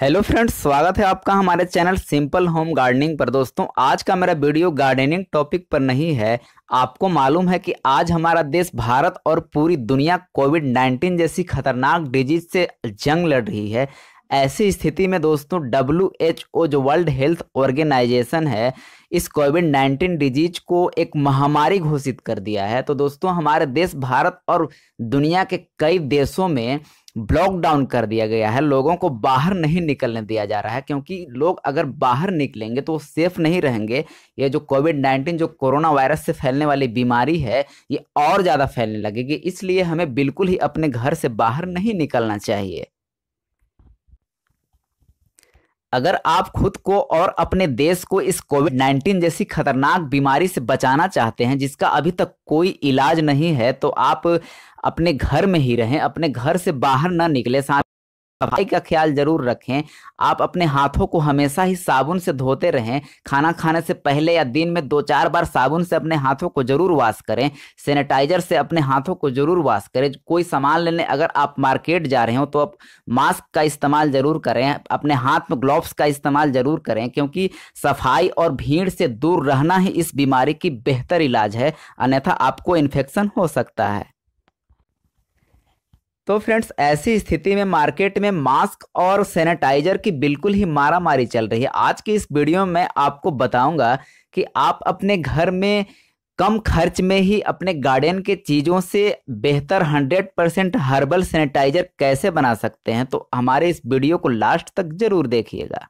Hello friends, स्वागत है आपका हमारे चैनल सिंपल होम गार्डनिंग पर। दोस्तों, आज का मेरा वीडियो गार्डनिंग टॉपिक पर नहीं है। आपको मालूम है कि आज हमारा देश भारत और पूरी दुनिया कोविड 19 जैसी खतरनाक डिज़ीज़ से जंग लड़ रही है। ऐसी स्थिति में दोस्तों डब्ल्यू एच ओ जो वर्ल्ड हेल्थ ऑर्गेनाइजेशन है, इस कोविड नाइन्टीन डिज़ीज़ को एक महामारी घोषित कर दिया है। तो दोस्तों, हमारे देश भारत और दुनिया के कई देशों में ब्लॉकडाउन कर दिया गया है, लोगों को बाहर नहीं निकलने दिया जा रहा है, क्योंकि लोग अगर बाहर निकलेंगे तो वो सेफ़ नहीं रहेंगे। ये जो कोविड नाइन्टीन जो कोरोना वायरस से फैलने वाली बीमारी है, ये और ज़्यादा फैलने लगेगी, इसलिए हमें बिल्कुल ही अपने घर से बाहर नहीं निकलना चाहिए। अगर आप खुद को और अपने देश को इस कोविड 19 जैसी खतरनाक बीमारी से बचाना चाहते हैं, जिसका अभी तक कोई इलाज नहीं है तो आप अपने घर में ही रहें, अपने घर से बाहर ना निकले। साथ सफ़ाई का ख्याल ज़रूर रखें। आप अपने हाथों को हमेशा ही साबुन से धोते रहें। खाना खाने से पहले या दिन में दो चार बार साबुन से अपने हाथों को ज़रूर वॉश करें। सैनिटाइजर से अपने हाथों को ज़रूर वॉश करें। कोई सामान लेने अगर आप मार्केट जा रहे हो तो आप मास्क का इस्तेमाल ज़रूर करें। अपने हाथ में ग्लोव्स का इस्तेमाल ज़रूर करें क्योंकि सफ़ाई और भीड़ से दूर रहना ही इस बीमारी की बेहतर इलाज है। अन्यथा आपको इन्फेक्शन हो सकता है। तो फ्रेंड्स, ऐसी स्थिति में मार्केट में मास्क और सैनिटाइजर की बिल्कुल ही मारामारी चल रही है। आज की इस वीडियो में आपको बताऊँगा कि आप अपने घर में कम खर्च में ही अपने गार्डन के चीज़ों से बेहतर 100 परसेंट हर्बल सैनिटाइजर कैसे बना सकते हैं तो हमारे इस वीडियो को लास्ट तक ज़रूर देखिएगा।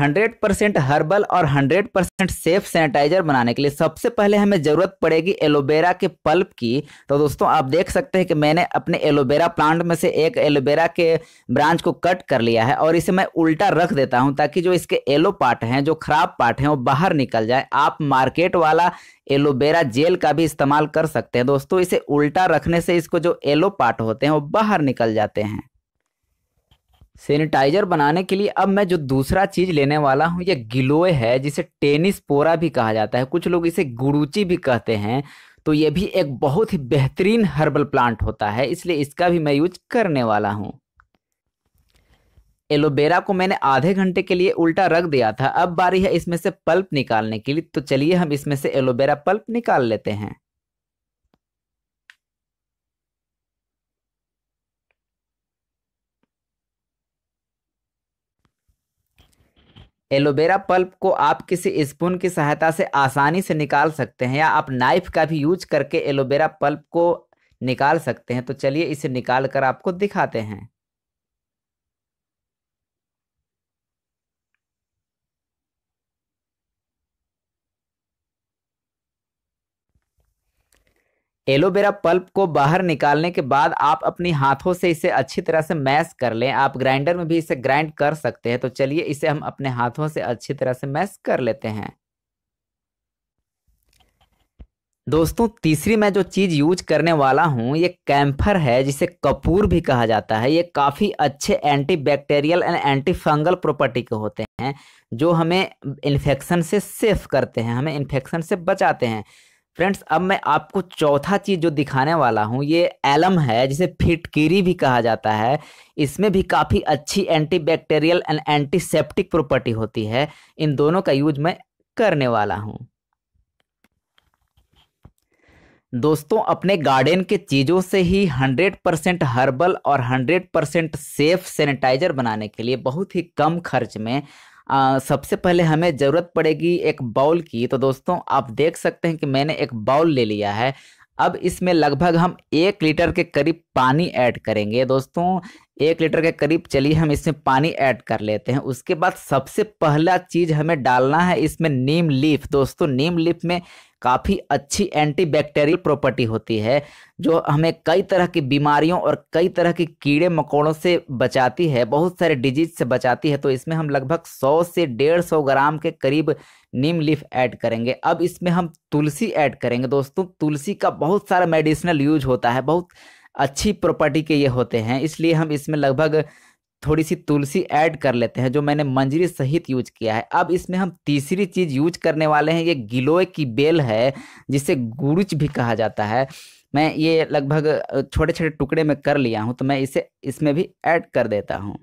हंड्रेड परसेंट हर्बल और हंड्रेड परसेंट सेफ़ सैनिटाइजर बनाने के लिए सबसे पहले हमें ज़रूरत पड़ेगी एलोवेरा के पल्प की। तो दोस्तों, आप देख सकते हैं कि मैंने अपने एलोवेरा प्लांट में से एक एलोवेरा के ब्रांच को कट कर लिया है और इसे मैं उल्टा रख देता हूँ ताकि जो इसके एलो पार्ट हैं, जो खराब पार्ट हैं, वो बाहर निकल जाए। आप मार्केट वाला एलोवेरा जेल का भी इस्तेमाल कर सकते हैं। दोस्तों, इसे उल्टा रखने से इसको जो एलो पार्ट होते हैं, वो बाहर निकल जाते हैं। सैनिटाइजर बनाने के लिए अब मैं जो दूसरा चीज़ लेने वाला हूँ, ये गिलोय है, जिसे टेनिस पोरा भी कहा जाता है। कुछ लोग इसे गुरुची भी कहते हैं। तो ये भी एक बहुत ही बेहतरीन हर्बल प्लांट होता है, इसलिए इसका भी मैं यूज़ करने वाला हूँ। एलोवेरा को मैंने आधे घंटे के लिए उल्टा रख दिया था। अब बारी है इसमें से पल्प निकालने के लिए। तो चलिए हम इसमें से एलोवेरा पल्प निकाल लेते हैं। एलोवेरा पल्प को आप किसी स्पून की सहायता से आसानी से निकाल सकते हैं या आप नाइफ का भी यूज़ करके एलोवेरा पल्प को निकाल सकते हैं। तो चलिए इसे निकाल कर आपको दिखाते हैं। एलोवेरा पल्प को बाहर निकालने के बाद आप अपनी हाथों से इसे अच्छी तरह से मैश कर लें। आप ग्राइंडर में भी इसे ग्राइंड कर सकते हैं। तो चलिए इसे हम अपने हाथों से अच्छी तरह से मैश कर लेते हैं। दोस्तों, तीसरी मैं जो चीज़ यूज़ करने वाला हूँ, ये कैम्फर है, जिसे कपूर भी कहा जाता है। ये काफ़ी अच्छे anti bacterial and anti fungal property के होते हैं, जो हमें इन्फेक्शन से सेफ़ करते हैं, हमें इन्फेक्शन से बचाते हैं। फ्रेंड्स, अब मैं आपको चौथा चीज़ जो दिखाने वाला हूँ, ये एलम है, जिसे फिटकीरी भी कहा जाता है। इसमें भी काफ़ी अच्छी anti bacterial and antiseptic property होती है। इन दोनों का यूज़ मैं करने वाला हूँ। दोस्तों, अपने गार्डन के चीज़ों से ही 100 परसेंट हर्बल और 100 परसेंट सेफ़ सैनिटाइजर बनाने के लिए बहुत ही कम खर्च में आ, सबसे पहले हमें ज़रूरत पड़ेगी एक बाउल की। तो दोस्तों आप देख सकते हैं कि मैंने एक बाउल ले लिया है। अब इसमें लगभग हम एक लीटर के करीब पानी ऐड करेंगे। दोस्तों एक लीटर के करीब चलिए हम इसमें पानी ऐड कर लेते हैं। उसके बाद सबसे पहला चीज़ हमें डालना है इसमें नीम लीफ। दोस्तों नीम लीफ में काफ़ी अच्छी एंटी बैक्टीरियल प्रॉपर्टी होती है, जो हमें कई तरह की बीमारियों और कई तरह की कीड़े मकोड़ों से बचाती है, बहुत सारे डिज़ीज़ से बचाती है तो इसमें हम लगभग 100 से डेढ़ सौ ग्राम के करीब नीम लीफ ऐड करेंगे। अब इसमें हम तुलसी ऐड करेंगे। दोस्तों, तुलसी का बहुत सारा मेडिसिनल यूज़ होता है, बहुत अच्छी प्रॉपर्टी के ये होते हैं, इसलिए हम इसमें लगभग थोड़ी सी तुलसी ऐड कर लेते हैं, जो मैंने मंजरी सहित यूज़ किया है। अब इसमें हम तीसरी चीज़ यूज़ करने वाले हैं, ये गिलोय की बेल है, जिसे गुरुच भी कहा जाता है। मैं ये लगभग छोटे छोटे टुकड़े में कर लिया हूँ तो मैं इसे, इसमें भी ऐड कर देता हूँ।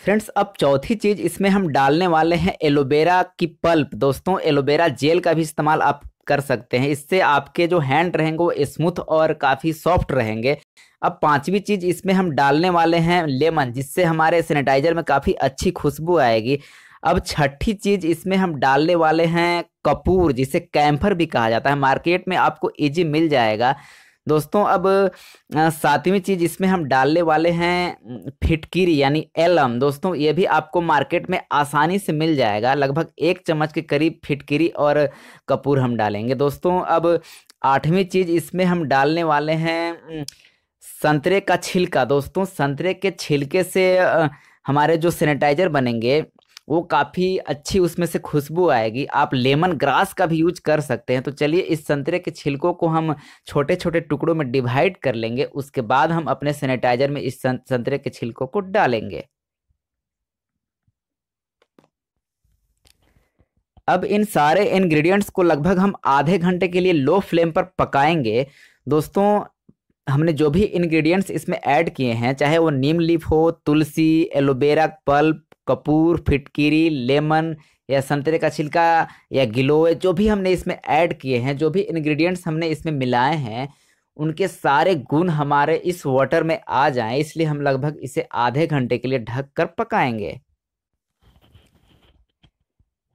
फ्रेंड्स, अब चौथी चीज़ इसमें हम डालने वाले हैं एलोवेरा की पल्प। दोस्तों, एलोवेरा जेल का भी इस्तेमाल आप कर सकते हैं। इससे आपके जो हैंड रहेंगे वो स्मूथ और काफ़ी सॉफ्ट रहेंगे। अब पांचवी चीज़ इसमें हम डालने वाले हैं लेमन, जिससे हमारे सैनिटाइजर में काफ़ी अच्छी खुशबू आएगी। अब छठी चीज़ इसमें हम डालने वाले हैं कपूर, जिसे कैम्फर भी कहा जाता है। मार्केट में आपको ईजी मिल जाएगा। दोस्तों, अब सातवीं चीज़ इसमें हम डालने वाले हैं फिटकिरी यानी एलम। दोस्तों, ये भी आपको मार्केट में आसानी से मिल जाएगा। लगभग एक चम्मच के करीब फिटकिरी और कपूर हम डालेंगे। दोस्तों, अब आठवीं चीज़ इसमें हम डालने वाले हैं संतरे का छिलका। दोस्तों, संतरे के छिलके से हमारे जो सैनिटाइजर बनेंगे वो काफ़ी अच्छी उसमें से खुशबू आएगी। आप लेमन ग्रास का भी यूज़ कर सकते हैं। तो चलिए इस संतरे के छिलकों को हम छोटे छोटे टुकड़ों में डिवाइड कर लेंगे। उसके बाद हम अपने सैनिटाइजर में इस संतरे के छिलकों को डालेंगे। अब इन सारे इंग्रेडिएंट्स को लगभग हम आधे घंटे के लिए लो फ्लेम पर पकाएँगे। दोस्तों, हमने जो भी इंग्रेडिएंट्स इसमें ऐड किए हैं, चाहे वो नीम लीफ हो, तुलसी, एलोवेरा, पल्प कपूर, फिटकिरी, लेमन या संतरे का छिलका या गिलोय जो भी हमने इसमें ऐड किए हैं, जो भी इंग्रेडिएंट्स हमने इसमें मिलाए हैं, उनके सारे गुण हमारे इस वाटर में आ जाएँ, इसलिए हम लगभग इसे आधे घंटे के लिए ढक कर पकाएँगे।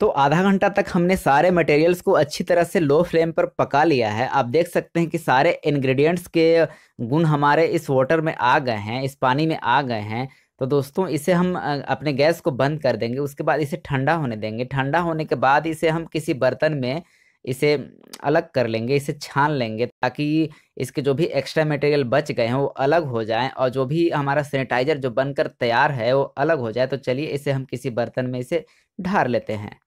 तो आधा घंटा तक हमने सारे मटेरियल्स को अच्छी तरह से लो फ्लेम पर पका लिया है। आप देख सकते हैं कि सारे इंग्रेडिएंट्स के गुण हमारे इस वाटर में आ गए हैं, इस पानी में आ गए हैं। तो दोस्तों, इसे हम अपने गैस को बंद कर देंगे, उसके बाद इसे ठंडा होने देंगे। ठंडा होने के बाद इसे हम किसी बर्तन में इसे अलग कर लेंगे, इसे छान लेंगे, ताकि इसके जो भी एक्स्ट्रा मटेरियल बच गए हैं, वो अलग हो जाएँ, और जो भी हमारा सैनिटाइजर जो बनकर तैयार है, वो अलग हो जाए। तो चलिए, इसे हम किसी बर्तन में इसे ढार लेते हैं।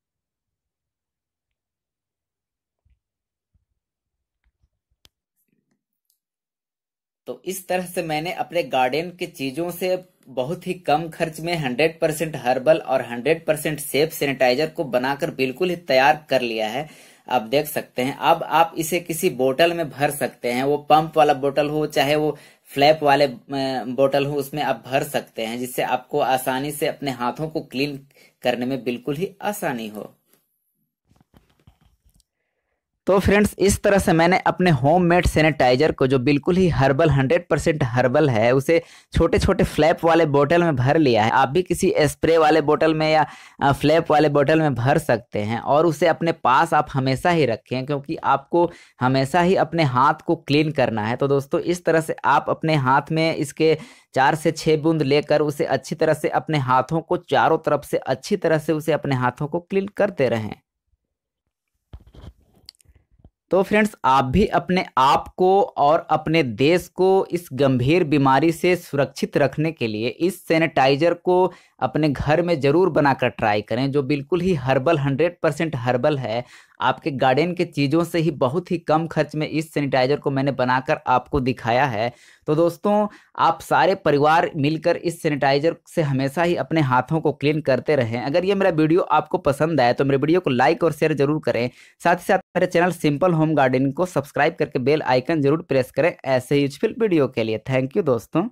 तो इस तरह से मैंने अपने गार्डन के चीज़ों से बहुत ही कम खर्च में 100 परसेंट हर्बल और 100 परसेंट सेफ़ सैनिटाइजर को बनाकर बिल्कुल ही तैयार कर लिया है। आप देख सकते हैं। अब आप इसे किसी बोतल में भर सकते हैं। वो पंप वाला बोतल हो, चाहे वो फ्लैप वाले बोतल हो, उसमें आप भर सकते हैं, जिससे आपको आसानी से अपने हाथों को क्लीन करने में बिल्कुल ही आसानी हो। तो फ्रेंड्स इस तरह से मैंने अपने होम मेड सैनिटाइजर को जो बिल्कुल ही हर्बल 100 परसेंट हर्बल है, उसे छोटे छोटे फ्लैप वाले बोतल में भर लिया है। आप भी किसी स्प्रे वाले बोतल में या फ्लैप वाले बोतल में भर सकते हैं और उसे अपने पास आप हमेशा ही रखें, क्योंकि आपको हमेशा ही अपने हाथ को क्लीन करना है। तो दोस्तों, इस तरह से आप अपने हाथ में इसके चार से छः बूंद लेकर उसे अच्छी तरह से अपने हाथों को चारों तरफ़ से अच्छी तरह से उसे अपने हाथों को क्लीन करते रहें। तो फ्रेंड्स, आप भी अपने आप को और अपने देश को इस गंभीर बीमारी से सुरक्षित रखने के लिए इस सैनिटाइजर को अपने घर में ज़रूर बनाकर ट्राई करें, जो बिल्कुल ही हर्बल, हंड्रेड परसेंट हर्बल है। आपके गार्डन के चीज़ों से ही बहुत ही कम खर्च में इस सैनिटाइजर को मैंने बनाकर आपको दिखाया है। तो दोस्तों, आप सारे परिवार मिलकर इस सैनिटाइजर से हमेशा ही अपने हाथों को क्लीन करते रहें। अगर ये मेरा वीडियो आपको पसंद आए तो मेरे वीडियो को लाइक और शेयर ज़रूर करें। साथ ही साथ मेरे चैनल सिंपल होम गार्डनिंग को सब्सक्राइब करके बेल आइकन ज़रूर प्रेस करें ऐसे यूजफुल वीडियो के लिए। थैंक यू दोस्तों।